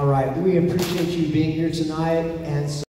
All right, we appreciate you being here tonight. and. So